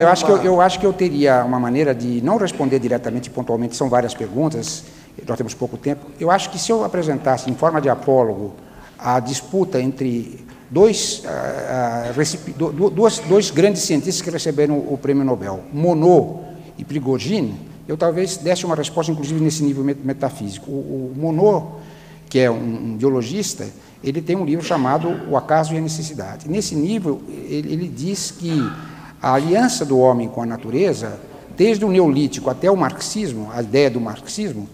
Eu acho, que eu, eu, acho que eu teria uma maneira de não responder diretamente pontualmente, são várias perguntas, nós temos pouco tempo. Eu acho que se eu apresentasse em forma de apólogo a disputa entre dois, uh, uh, dois, dois grandes cientistas que receberam o prêmio Nobel, Monod e Prigogine, eu talvez desse uma resposta, inclusive, nesse nível metafísico. O, o Monod, que é um, um biologista, ele tem um livro chamado O Acaso e a Necessidade. Nesse nível, ele, ele diz que a aliança do homem com a natureza, desde o neolítico até o marxismo, a ideia do marxismo,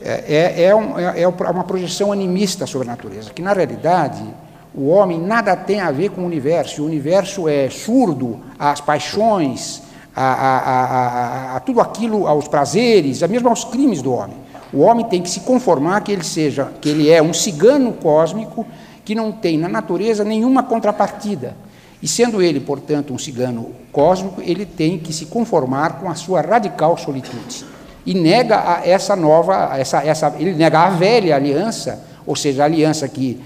é, é, é, um, é, é uma projeção animista sobre a natureza, que na realidade o homem nada tem a ver com o universo, o universo é surdo às paixões, a, a, a, a, tudo aquilo, aos prazeres, mesmo aos crimes do homem. O homem tem que se conformar que ele seja, que ele é um cigano cósmico que não tem na natureza nenhuma contrapartida. E sendo ele, portanto, um cigano cósmico, ele tem que se conformar com a sua radical solitude. E nega essa nova, essa, essa, ele nega a velha aliança, ou seja, a aliança que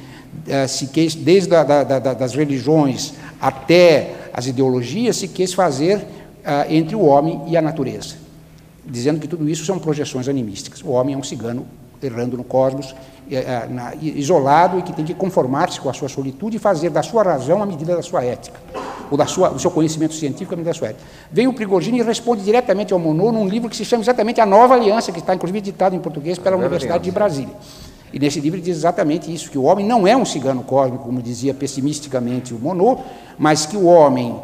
eh, se quis, desde a, da, da, das religiões até as ideologias, se quis fazer ah, entre o homem e a natureza, dizendo que tudo isso são projeções animísticas. O homem é um cigano errando no cosmos, é, é, isolado e que tem que conformar-se com a sua solitude e fazer da sua razão a medida da sua ética, ou da sua, do seu conhecimento científico a medida da sua ética. Vem o Prigogine e responde diretamente ao Monod num livro que se chama exatamente A Nova Aliança, que está inclusive editado em português pela Universidade de Brasília. E nesse livro diz exatamente isso, que o homem não é um cigano cósmico, como dizia pessimisticamente o Monod, mas que o homem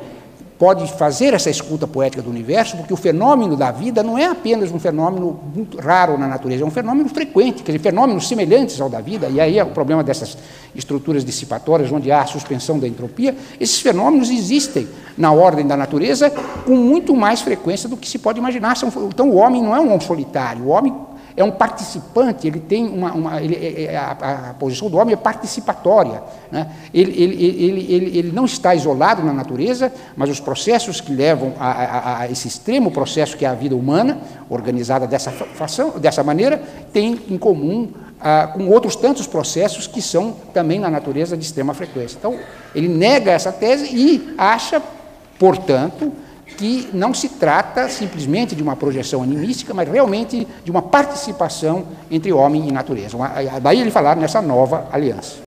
pode fazer essa escuta poética do universo, porque o fenômeno da vida não é apenas um fenômeno muito raro na natureza, é um fenômeno frequente, quer dizer, fenômenos semelhantes ao da vida, e aí é o problema dessas estruturas dissipatórias, onde há a suspensão da entropia, esses fenômenos existem na ordem da natureza com muito mais frequência do que se pode imaginar. Então, o homem não é um homem solitário, o homem é um participante, ele tem uma. uma ele, é, é, a, a, posição do homem é participatória. Né? Ele, ele, ele, ele, ele não está isolado na natureza, mas os processos que levam a, a, a esse extremo processo que é a vida humana, organizada dessa, fação, dessa maneira, tem em comum ah, com outros tantos processos que são também na natureza de extrema frequência. Então, ele nega essa tese e acha, portanto, que não se trata simplesmente de uma projeção animística, mas realmente de uma participação entre homem e natureza. Daí ele falar nessa nova aliança.